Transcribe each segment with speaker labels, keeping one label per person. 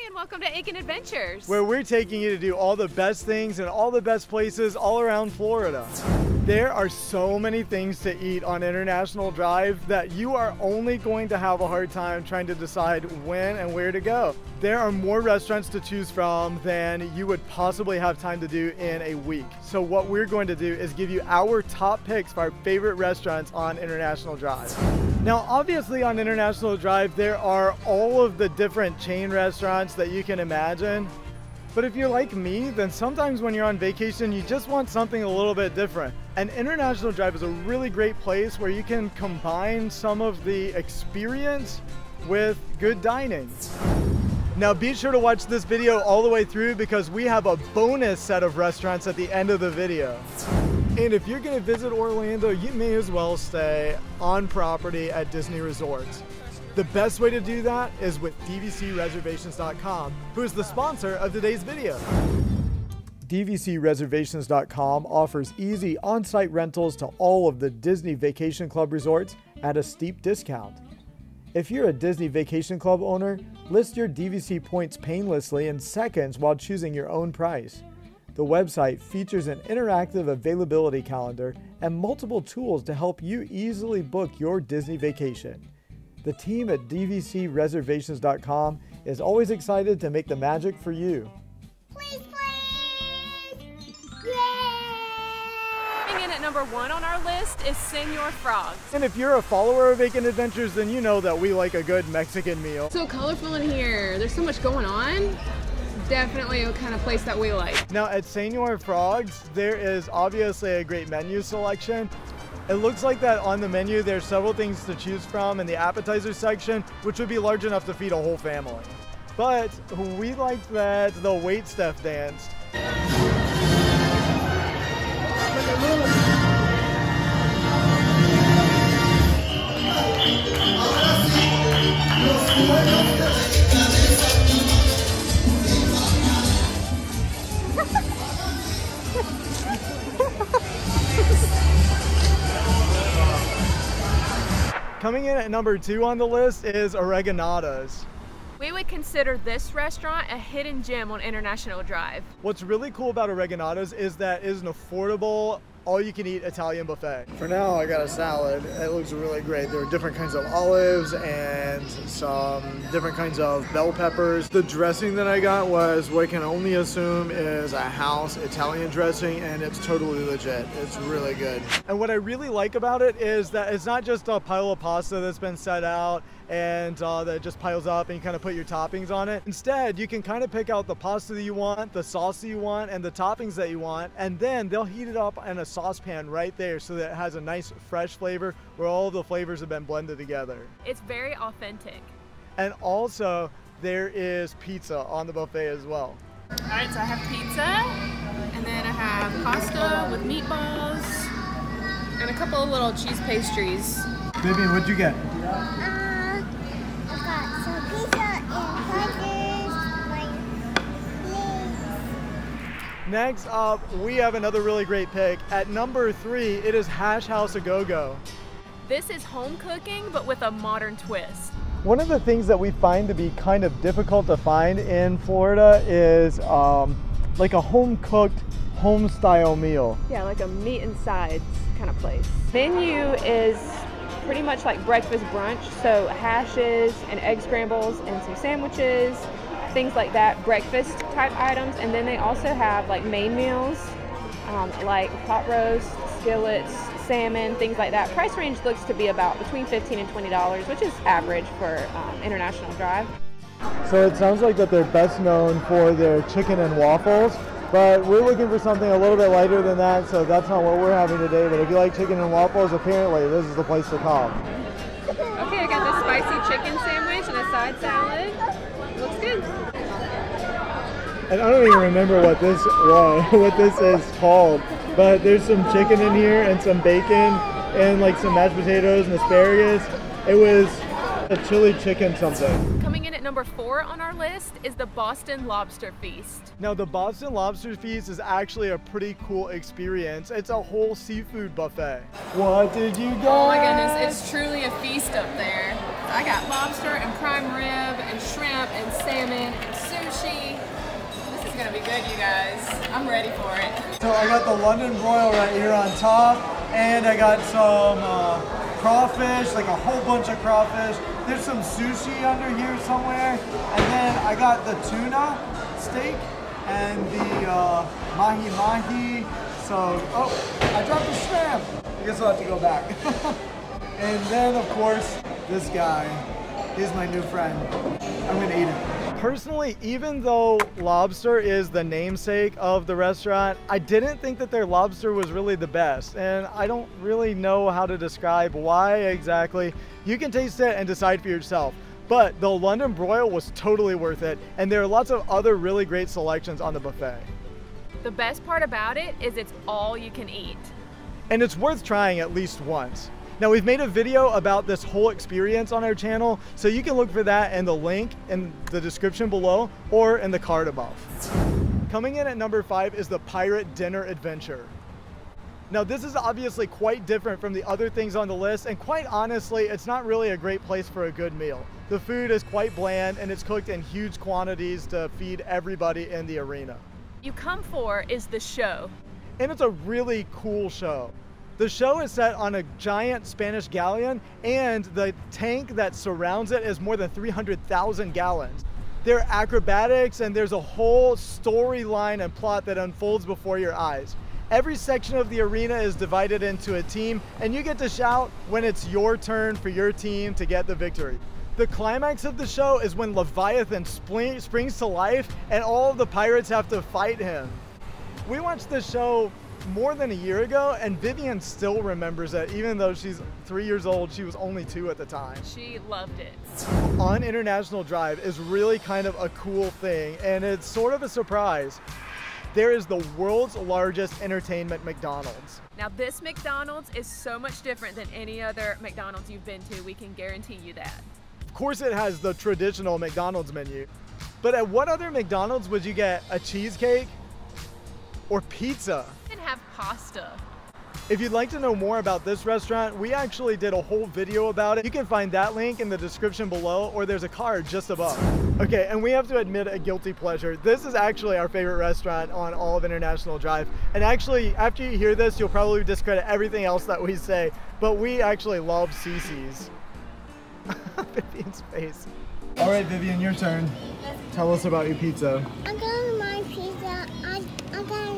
Speaker 1: Hi, and welcome to Aiken Adventures.
Speaker 2: where we're taking you to do all the best things and all the best places all around Florida. There are so many things to eat on International Drive that you are only going to have a hard time trying to decide when and where to go. There are more restaurants to choose from than you would possibly have time to do in a week. So what we're going to do is give you our top picks for our favorite restaurants on International Drive. Now, obviously on International Drive, there are all of the different chain restaurants that you can imagine. But if you're like me, then sometimes when you're on vacation, you just want something a little bit different. And International Drive is a really great place where you can combine some of the experience with good dining. Now be sure to watch this video all the way through because we have a bonus set of restaurants at the end of the video. And if you're gonna visit Orlando, you may as well stay on property at Disney Resorts. The best way to do that is with DVCReservations.com, who is the sponsor of today's video. DVCReservations.com offers easy on site rentals to all of the Disney Vacation Club resorts at a steep discount. If you're a Disney Vacation Club owner, list your DVC points painlessly in seconds while choosing your own price. The website features an interactive availability calendar and multiple tools to help you easily book your Disney vacation. The team at DVCReservations.com is always excited to make the magic for you.
Speaker 3: Please, please! Yay!
Speaker 1: Coming in at number one on our list is Senor Frogs.
Speaker 2: And if you're a follower of Aiken Adventures, then you know that we like a good Mexican meal.
Speaker 4: So colorful in here. There's so much going on. Definitely a kind of place that we like.
Speaker 2: Now at Senor Frogs, there is obviously a great menu selection. It looks like that on the menu there's several things to choose from in the appetizer section, which would be large enough to feed a whole family. But we liked that the wait staff danced. Coming in at number two on the list is Oreganadas.
Speaker 1: We would consider this restaurant a hidden gem on International Drive.
Speaker 2: What's really cool about Oreganadas is that it is an affordable, all-you-can-eat Italian buffet. For now, I got a salad. It looks really great. There are different kinds of olives and some different kinds of bell peppers. The dressing that I got was what I can only assume is a house Italian dressing, and it's totally legit. It's really good. And what I really like about it is that it's not just a pile of pasta that's been set out and uh, that just piles up and you kind of put your toppings on it. Instead, you can kind of pick out the pasta that you want, the sauce that you want, and the toppings that you want, and then they'll heat it up in a saucepan right there so that it has a nice fresh flavor where all the flavors have been blended together.
Speaker 1: It's very authentic.
Speaker 2: And also, there is pizza on the buffet as well.
Speaker 4: All right, so I have pizza, and then I have pasta with meatballs, and a couple of little cheese pastries.
Speaker 2: Vivian, what'd you get?
Speaker 3: Um,
Speaker 2: Next up, we have another really great pick. At number three, it is Hash House A Go Go.
Speaker 1: This is home cooking, but with a modern twist.
Speaker 2: One of the things that we find to be kind of difficult to find in Florida is um, like a home cooked, home style meal.
Speaker 5: Yeah, like a meat and sides kind of place. Menu is pretty much like breakfast brunch, so hashes and egg scrambles and some sandwiches, things like that, breakfast type items. And then they also have like main meals, um, like pot roast, skillets, salmon, things like that. Price range looks to be about between 15 and $20, which is average for um, International Drive.
Speaker 2: So it sounds like that they're best known for their chicken and waffles, but we're looking for something a little bit lighter than that, so that's not what we're having today. But if you like chicken and waffles, apparently this is the place to come.
Speaker 4: And
Speaker 2: I don't even remember what this was, what this is called, but there's some chicken in here and some bacon and like some mashed potatoes and asparagus. It was a chili chicken something.
Speaker 1: Coming in at number four on our list is the Boston Lobster Feast.
Speaker 2: Now the Boston Lobster Feast is actually a pretty cool experience. It's a whole seafood buffet. What did you get?
Speaker 4: Oh my goodness, it's truly a feast up there. I got lobster and prime rib and shrimp and salmon and guys. I'm ready for it.
Speaker 2: So I got the London broil right here on top, and I got some uh, crawfish, like a whole bunch of crawfish. There's some sushi under here somewhere, and then I got the tuna steak and the uh, mahi mahi. So, oh, I dropped the shrimp. I guess I'll have to go back. and then, of course, this guy. He's my new friend. I'm gonna eat him. Personally, even though lobster is the namesake of the restaurant, I didn't think that their lobster was really the best. And I don't really know how to describe why exactly. You can taste it and decide for yourself. But the London broil was totally worth it. And there are lots of other really great selections on the buffet.
Speaker 1: The best part about it is it's all you can eat.
Speaker 2: And it's worth trying at least once. Now we've made a video about this whole experience on our channel, so you can look for that in the link in the description below or in the card above. Coming in at number five is the Pirate Dinner Adventure. Now this is obviously quite different from the other things on the list and quite honestly, it's not really a great place for a good meal. The food is quite bland and it's cooked in huge quantities to feed everybody in the arena.
Speaker 1: You come for is the show.
Speaker 2: And it's a really cool show. The show is set on a giant Spanish galleon, and the tank that surrounds it is more than 300,000 gallons. There are acrobatics, and there's a whole storyline and plot that unfolds before your eyes. Every section of the arena is divided into a team, and you get to shout when it's your turn for your team to get the victory. The climax of the show is when Leviathan springs to life and all the pirates have to fight him. We watched this show more than a year ago, and Vivian still remembers it, even though she's three years old. She was only two at the time.
Speaker 1: She loved it.
Speaker 2: On International Drive is really kind of a cool thing, and it's sort of a surprise. There is the world's largest entertainment McDonald's.
Speaker 1: Now, this McDonald's is so much different than any other McDonald's you've been to. We can guarantee you that.
Speaker 2: Of course, it has the traditional McDonald's menu. But at what other McDonald's would you get a cheesecake or pizza?
Speaker 1: Have pasta.
Speaker 2: If you'd like to know more about this restaurant, we actually did a whole video about it. You can find that link in the description below or there's a card just above. Okay, and we have to admit a guilty pleasure. This is actually our favorite restaurant on all of International Drive. And actually, after you hear this, you'll probably discredit everything else that we say, but we actually love Cici's. Vivian's face. All right, Vivian, your turn. Tell us about your pizza.
Speaker 3: I got my pizza. I, I got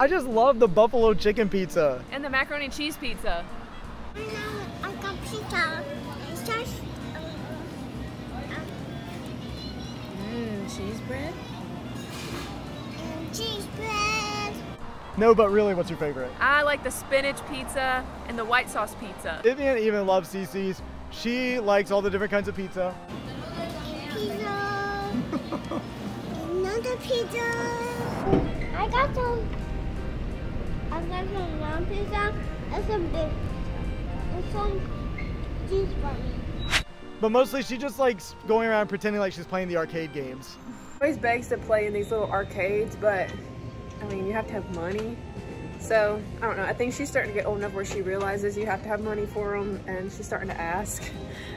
Speaker 2: I just love the buffalo chicken pizza.
Speaker 1: And the macaroni and cheese pizza.
Speaker 3: I got pizza.
Speaker 4: Mmm, cheese bread?
Speaker 3: And cheese bread.
Speaker 2: No, but really, what's your favorite?
Speaker 1: I like the spinach pizza and the white sauce pizza.
Speaker 2: Vivian even loves Cici's. She likes all the different kinds of pizza.
Speaker 3: Pizza. Another pizza. I got some I've got some round pizza and some big and some cheese bunny.
Speaker 2: But mostly she just likes going around pretending like she's playing the arcade games.
Speaker 5: Always begs to play in these little arcades, but I mean, you have to have money. So, I don't know. I think she's starting to get old enough where she realizes you have to have money for them and she's starting to ask.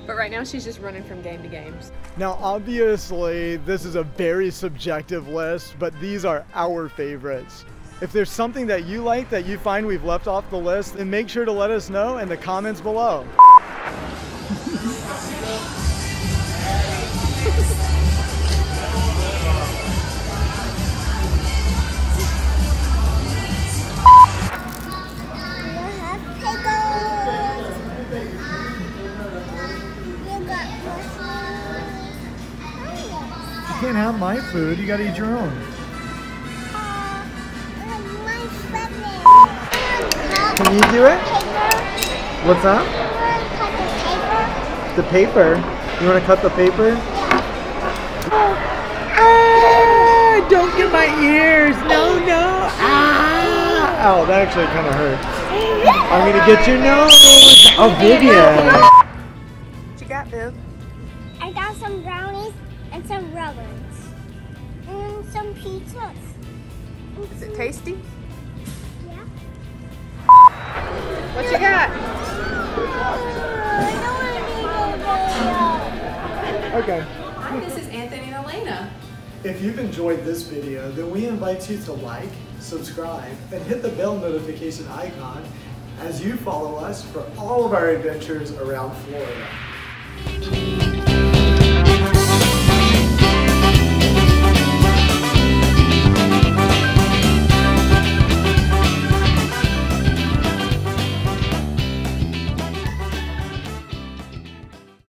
Speaker 5: But right now she's just running from game to games.
Speaker 2: Now, obviously, this is a very subjective list, but these are our favorites. If there's something that you like that you find we've left off the list, then make sure to let us know in the comments below. You can't have my food, you gotta eat your own. Can you do it? What's that? The paper. You want to cut the paper? Ah, don't get my ears. No, no. Ah. Oh, that actually kind of hurt. I'm going to get your nose. Oh, Vivian.
Speaker 5: What you got, Viv?
Speaker 3: I got some brownies and some rubbers. And some pizzas.
Speaker 5: Is it tasty? What
Speaker 3: you got?
Speaker 2: Okay.
Speaker 4: Hi, this is Anthony and Elena.
Speaker 2: If you've enjoyed this video, then we invite you to like, subscribe, and hit the bell notification icon as you follow us for all of our adventures around Florida.